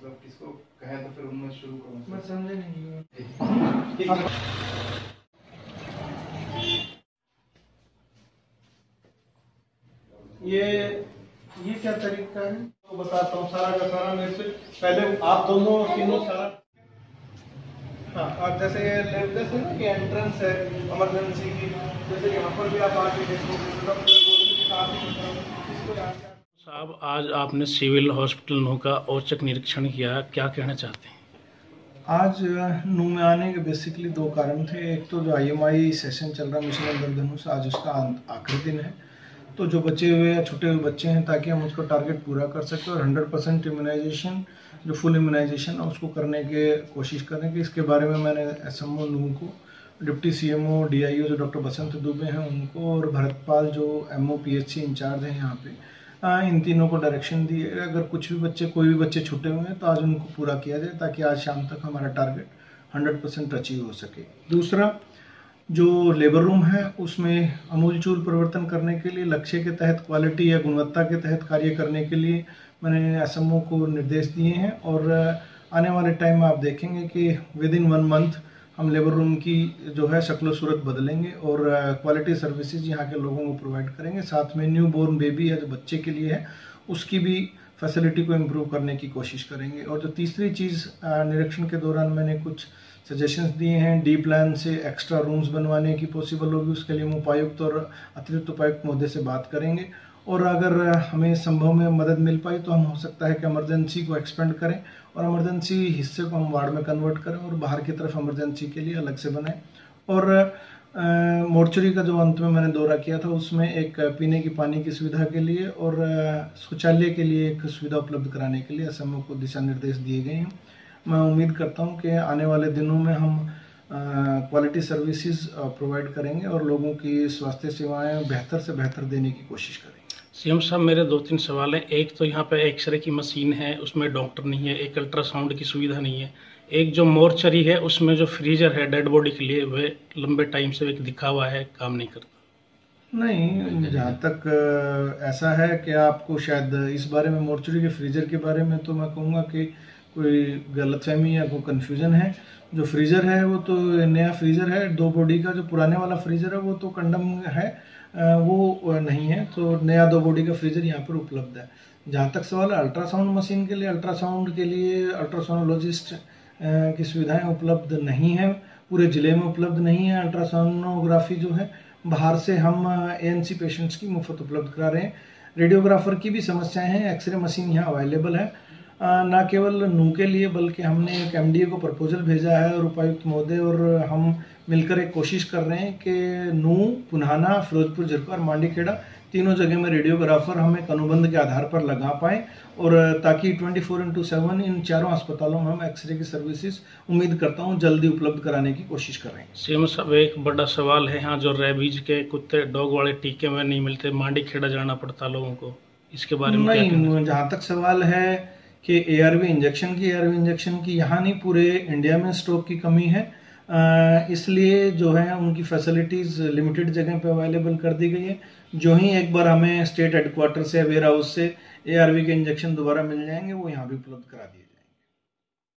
किसको कहें तो फिर उनमें शुरू करूँ मैं समझे नहीं ये ये क्या तरीका है? तो बताता हूँ सारा का सारा मेरे से पहले आप दोनों तीनों सारा। हाँ और जैसे ये लेफ़्ट जैसे ना कि एंट्रेंस है इमरजेंसी की जैसे यहाँ पर भी आप आके देखोगे तो काफ़ी इसको यहाँ से साहब, आज आपने सिविल हॉस्पिटल नू का औचक निरीक्षण किया, क्या कहना चाहते हैं? आज नू में आने के बेसिकली दो कारण थे। एक तो जो आईएमआई सेशन चल रहा मिशन इंद्रधनुष आज उसका आखिरी दिन है। तो जो बचे हुए या छूटे हुए बच्चे हैं, ताकि हम उसको टारगेट पूरा कर सकें और 100 परसेंट इम्यूनाइजेशन जो फुल इम्यूनाइजेशन है, उसको करने के कोशिश करें कि इसके बारे में मैंने एस एम ओ को, deputy C M O D I O जो डॉक्टर बसंत दुबे हैं, उनको और भरतपाल जो M O P H C incharge हैं यहाँ पे इन तीनों को डायरेक्शन दी है अगर कुछ भी बच्चे, कोई भी बच्चे छूटे हुए हैं तो आज उनको पूरा किया जाए, ताकि आज शाम तक हमारा टारगेट हंड्रेड परसेंट अचीव हो सके। दूसरा, जो लेबर रूम है, उसमें अमूलचूल परिवर्तन करने के लिए, लक्ष्य के तहत क्वालिटी या गुणवत्ता के तहत कार्य करने के लिए मैंने एस को निर्देश दिए हैं। और, आने वाले टाइम में आप देखेंगे कि विद इन वन मंथ हम लेबर रूम की जो है शक्ल सूरत बदलेंगे और क्वालिटी सर्विसेज़ यहाँ के लोगों को प्रोवाइड करेंगे। साथ में न्यू बोर्न बेबी है जो बच्चे के लिए है, उसकी भी फैसिलिटी को इम्प्रूव करने की कोशिश करेंगे। और जो तीसरी चीज़ निरीक्षण के दौरान मैंने कुछ सजेशंस दिए हैं डी प्लान से एक्स्ट्रा रूम्स बनवाने की पॉसिबल होगी, उसके लिए हम उपायुक्त और अतिरिक्त उपायुक्त महोदय से बात करेंगे। और अगर हमें संभव में मदद मिल पाई तो हम हो सकता है कि इमरजेंसी को एक्सपेंड करें और इमरजेंसी हिस्से को हम वार्ड में कन्वर्ट करें और बाहर की तरफ़ इमरजेंसी के लिए अलग से बनाएँ। और मोर्चरी का जो अंत में मैंने दौरा किया था, उसमें एक पीने की पानी की सुविधा के लिए और शौचालय के लिए एक सुविधा उपलब्ध कराने के लिए असम को दिशा निर्देश दिए गए हैं। मैं उम्मीद करता हूँ कि आने वाले दिनों में हम क्वालिटी सर्विसेज़ प्रोवाइड करेंगे और लोगों की स्वास्थ्य सेवाएँ बेहतर से बेहतर देने की कोशिश करेंगे। सीएम साहब, मेरे दो तीन सवाल हैं। एक तो यहाँ पे एक्सरे की मशीन है, उसमें डॉक्टर नहीं है, एक अल्ट्रासाउंड की सुविधा नहीं है। एक जो मोर्चरी है, उसमें जो फ्रीजर है, डेड बॉडी के लिए वह लंबे टाइम से एक दिखा हुआ है, काम नहीं करता। नहीं, जहाँ तक, ऐसा है कि आपको शायद इस बारे में, मोर्चरी के फ्रीजर के बारे में तो मैं कहूँगा कि कोई गलतफहमी या कोई कन्फ्यूज़न है? जो फ्रीजर है, वो तो नया फ्रीजर है, दो बॉडी का जो पुराने वाला फ्रीजर है, वो तो कंडम है वो नहीं है तो नया दो बॉडी का फ्रीजर यहाँ पर उपलब्ध है। जहाँ तक सवाल अल्ट्रासाउंड मशीन के लिए अल्ट्रासाउंड के लिए अल्ट्रासाउंडोलॉजिस्ट की सुविधाएँ उपलब्ध नहीं है, पूरे ज़िले में उपलब्ध नहीं है अल्ट्रासाउनोग्राफी जो है, बाहर से हम ए पेशेंट्स की मुफ़्त उपलब्ध करा रहे हैं। रेडियोग्राफर की भी समस्याएँ हैं एक्सरे मशीन यहाँ अवेलेबल है। न केवल नू के लिए बल्कि हमने एक एमडीए को प्रपोजल भेजा है और उपायुक्त महोदय और हम मिलकर एक कोशिश कर रहे हैं कि नू पुनाना फिरोजपुर झिरका और मांडीखेड़ा तीनों जगह में रेडियोग्राफर हम एक अनुबंध के आधार पर लगा पाए और ताकि 24 फोर इंटू सेवन इन चारों अस्पतालों में हम एक्सरे की सर्विसेज़ उम्मीद करता हूँ जल्दी उपलब्ध कराने की कोशिश कर रहे हैं। सीएम साहब एक बड़ा सवाल है यहाँ जो रेबीज के कुत्ते डॉग वाले टीके में नहीं मिलते मांडी खेड़ा जाना पड़ता लोगों को। इसके बारे में नहीं जहाँ तक सवाल है कि एआरवी इंजेक्शन की एआरवी इंजेक्शन की, यहाँ नहीं, पूरे इंडिया में स्टॉक की कमी है। इसलिए जो है, उनकी फैसिलिटीज़ लिमिटेड जगह पे अवेलेबल कर दी गई है। जो ही एक बार हमें स्टेट हेडक्वार्टर से वेयर हाउस से एआरवी के इंजेक्शन दोबारा मिल जाएँगे, वो यहाँ भी उपलब्ध करा दिए